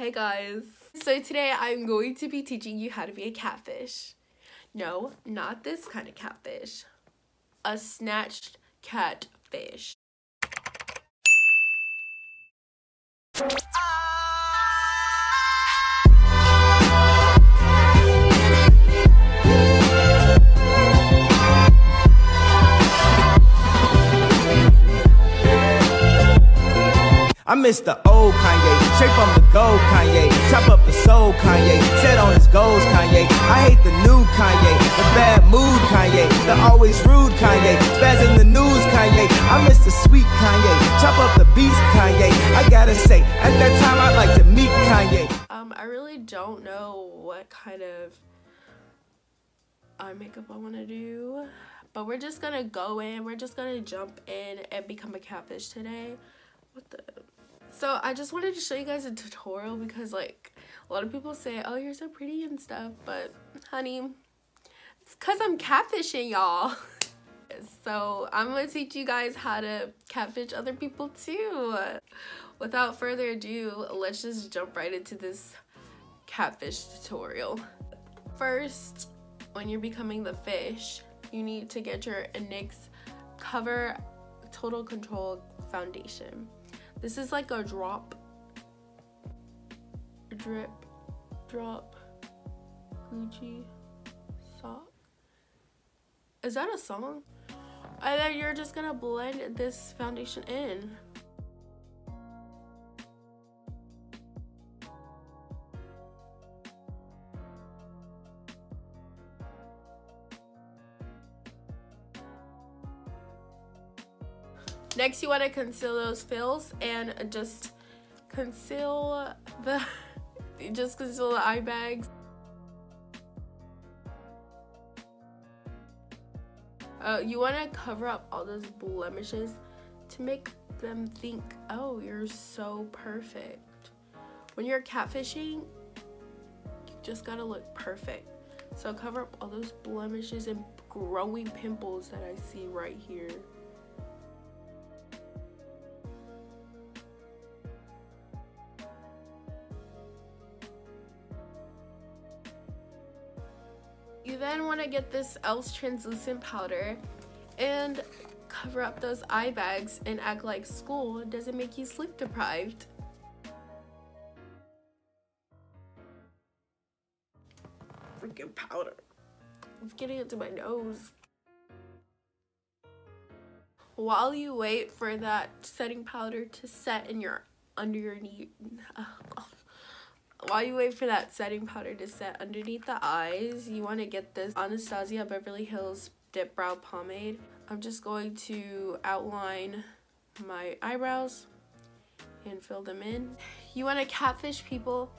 Hey guys. So today I'm going to be teaching you how to be a catfish. No, not this kind of catfish. A snatched catfish. Ah! I miss the old Kanye, straight from the gold Kanye. Chop up the soul Kanye, set on his goals Kanye. I hate the new Kanye, the bad mood Kanye, the always rude Kanye, spaz in the news Kanye. I miss the sweet Kanye, chop up the beats Kanye. I gotta say, at that time I'd like to meet Kanye. Um, I really don't know what kind of eye makeup I want to do, but we're just gonna go in. We're just gonna jump in and become a catfish today. What the? So I just wanted to show you guys a tutorial because like a lot of people say, oh, you're so pretty and stuff, but honey, it's cause I'm catfishing y'all. so I'm gonna teach you guys how to catfish other people too. Without further ado, let's just jump right into this catfish tutorial. First, when you're becoming the fish, you need to get your NYX Cover Total Control Foundation. This is like a drop, drip, drop, Gucci sock. Is that a song? And then you're just gonna blend this foundation in. Next, you want to conceal those fills and just conceal the, just conceal the eye bags. Uh, you want to cover up all those blemishes to make them think, oh, you're so perfect. When you're catfishing, you just gotta look perfect. So cover up all those blemishes and growing pimples that I see right here. Want to get this e.l.f.'s translucent powder and cover up those eye bags and act like school doesn't make you sleep deprived. Freaking powder. It's getting into my nose. While you wait for that setting powder to set in your under your knee, uh, while you wait for that setting powder to set underneath the eyes, you want to get this Anastasia Beverly Hills Dip Brow Pomade. I'm just going to outline my eyebrows and fill them in. You want to catfish people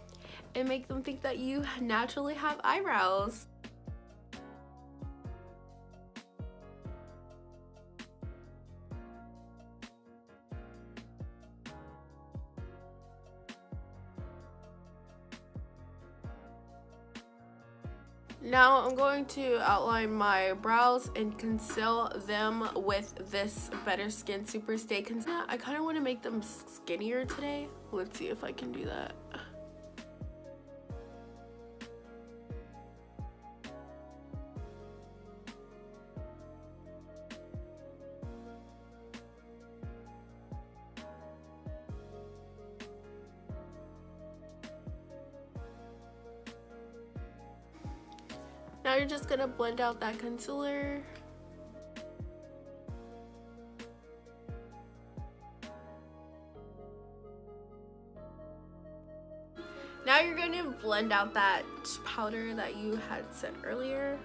and make them think that you naturally have eyebrows. Now I'm going to outline my brows and conceal them with this Better Skin Super Stay Concealer. I kind of want to make them skinnier today. Let's see if I can do that. Now you're just gonna blend out that concealer. Now you're to blend out that powder that you had set earlier.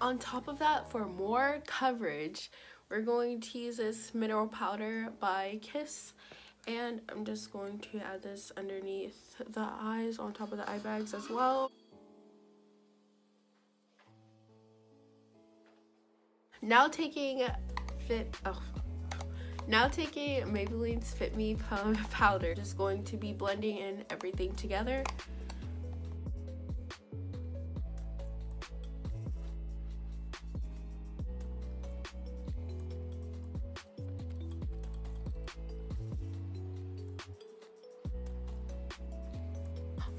On top of that, for more coverage, we're going to use this mineral powder by Kiss and I'm just going to add this underneath the eyes on top of the eye bags as well. Now taking Fit, oh, now taking Maybelline's Fit Me powder, just going to be blending in everything together.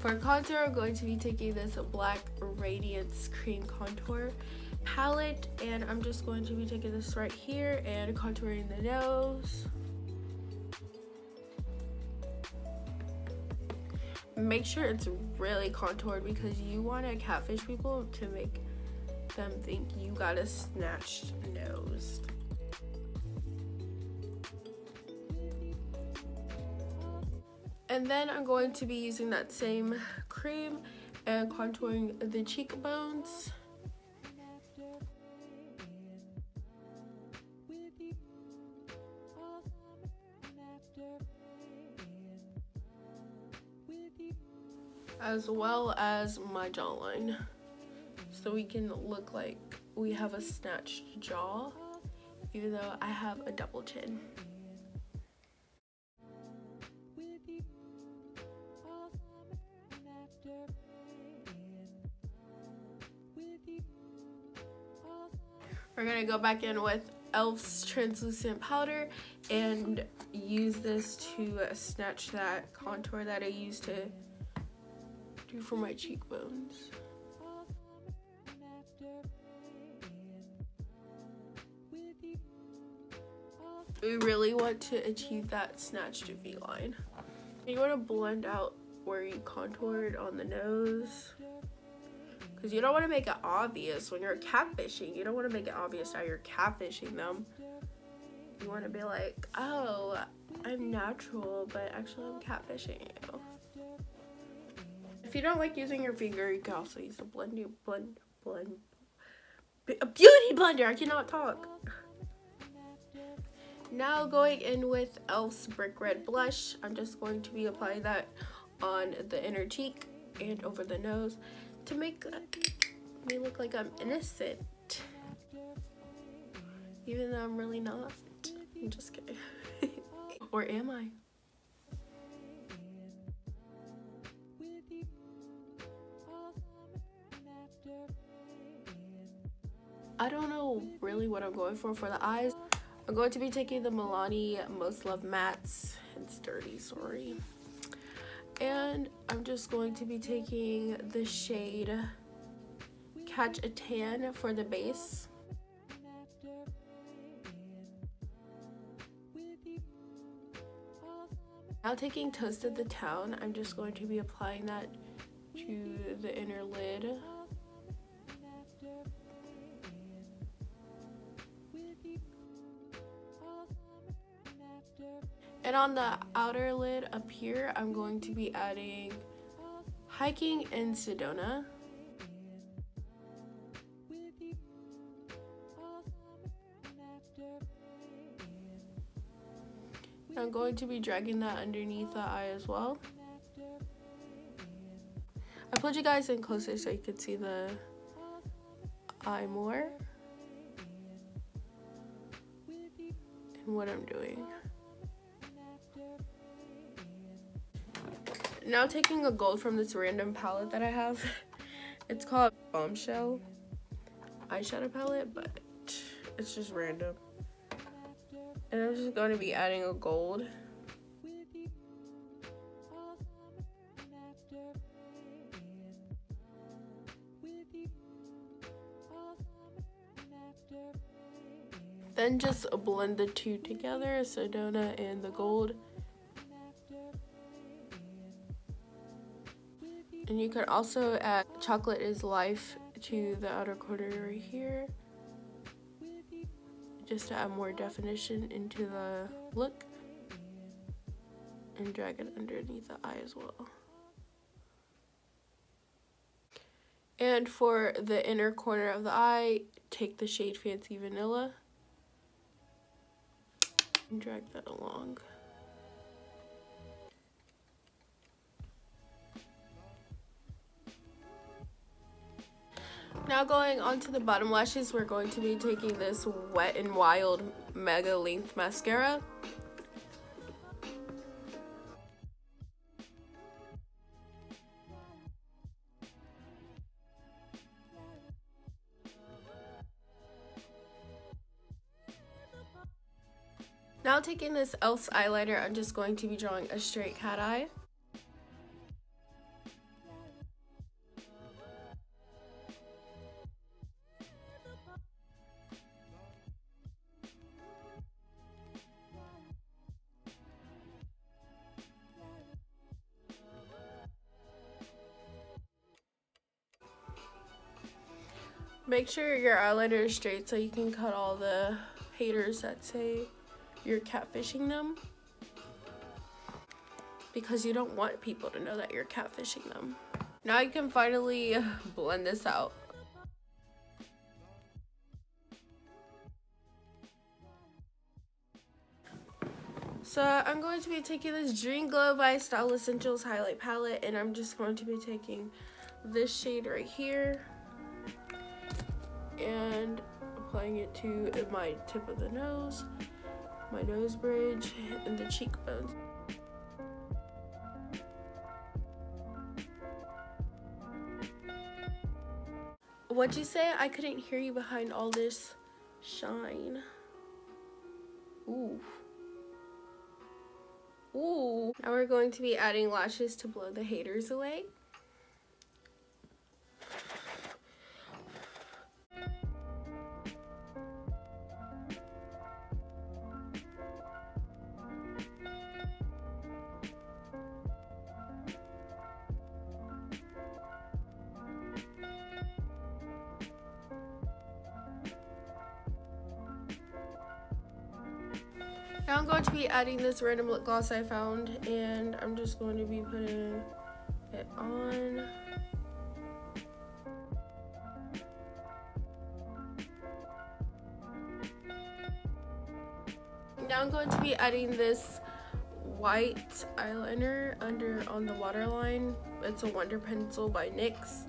For contour, I'm going to be taking this Black Radiance Cream Contour palette and I'm just going to be taking this right here and contouring the nose. Make sure it's really contoured because you want to catfish people to make them think you got a snatched nose. And then I'm going to be using that same cream and contouring the cheekbones. as well as my jawline so we can look like we have a snatched jaw even though I have a double chin. We're gonna go back in with e.l.f.'s translucent powder and use this to snatch that contour that I used to do for my cheekbones. We really want to achieve that snatched V-line. You want to blend out where you contoured on the nose. Because you don't want to make it obvious when you're catfishing. You don't want to make it obvious how you're catfishing them. You want to be like, oh, I'm natural, but actually I'm catfishing you. If you don't like using your finger, you can also use a blend, blend, blend, a beauty blender. I cannot talk. Now going in with e.l.f.'s Brick Red Blush. I'm just going to be applying that on the inner cheek and over the nose to make uh, me look like I'm innocent. Even though I'm really not. I'm just kidding. or am I? I don't know really what I'm going for for the eyes. I'm going to be taking the Milani Most Loved Mattes. It's dirty, sorry. And I'm just going to be taking the shade Catch a Tan for the base. Now taking Toasted the Town, I'm just going to be applying that to the inner lid. And on the outer lid up here, I'm going to be adding Hiking in Sedona. I'm going to be dragging that underneath the eye as well. I pulled you guys in closer so you could see the eye more. And what I'm doing. Now taking a gold from this random palette that I have. It's called Bombshell eyeshadow palette, but it's just random. And I'm just going to be adding a gold. Then just blend the two together, Sedona and the gold. And you could also add chocolate is life to the outer corner right here. Just to add more definition into the look. And drag it underneath the eye as well. And for the inner corner of the eye, take the shade Fancy Vanilla. And drag that along. Now going on to the bottom lashes, we're going to be taking this Wet n Wild Mega Length Mascara. Now taking this e.l.f. eyeliner, I'm just going to be drawing a straight cat eye. Make sure your eyeliner is straight so you can cut all the haters that say you're catfishing them. Because you don't want people to know that you're catfishing them. Now you can finally blend this out. So I'm going to be taking this Dream Glow by Style Essentials Highlight Palette and I'm just going to be taking this shade right here and applying it to my tip of the nose, my nose bridge, and the cheekbones. What'd you say? I couldn't hear you behind all this shine. Ooh. Ooh. Now we're going to be adding lashes to blow the haters away. I'm going to be adding this random lip gloss I found and I'm just going to be putting it on. Now I'm going to be adding this white eyeliner under on the waterline. It's a Wonder Pencil by NYX.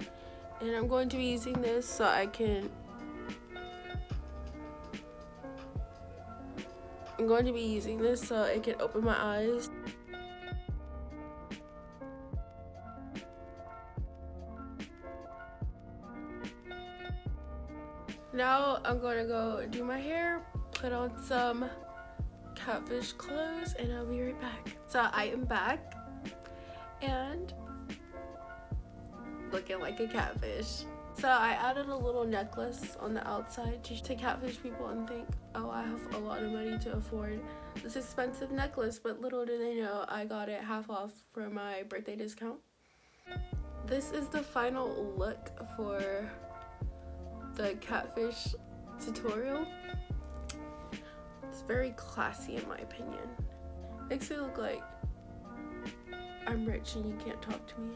And I'm going to be using this so I can I'm going to be using this so it can open my eyes. Now I'm going to go do my hair, put on some catfish clothes, and I'll be right back. So I am back and looking like a catfish. So I added a little necklace on the outside to, catfish people and think, oh, I have a lot of money to afford this expensive necklace, but little do they know I got it half off for my birthday discount. This is the final look for the catfish tutorial. It's very classy in my opinion. Makes me look like I'm rich and you can't talk to me.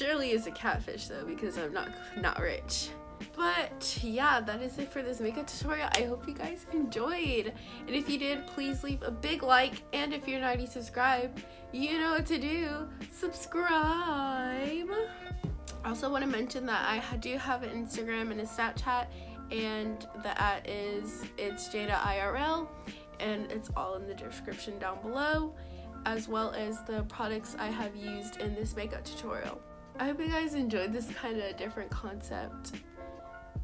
Surely is a catfish though because I'm not not rich. But yeah, that is it for this makeup tutorial. I hope you guys enjoyed. And if you did, please leave a big like. And if you're not already subscribed, you know what to do. Subscribe. I also want to mention that I do have an Instagram and a Snapchat and the at is it's Jada IRL and it's all in the description down below as well as the products I have used in this makeup tutorial. I hope you guys enjoyed this kind of different concept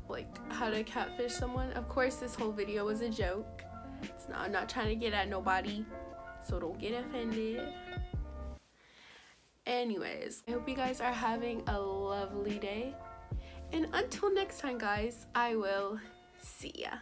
like how to catfish someone. Of course this whole video was a joke. It's not, I'm not trying to get at nobody so don't get offended. Anyways, I hope you guys are having a lovely day. And until next time guys, I will see ya.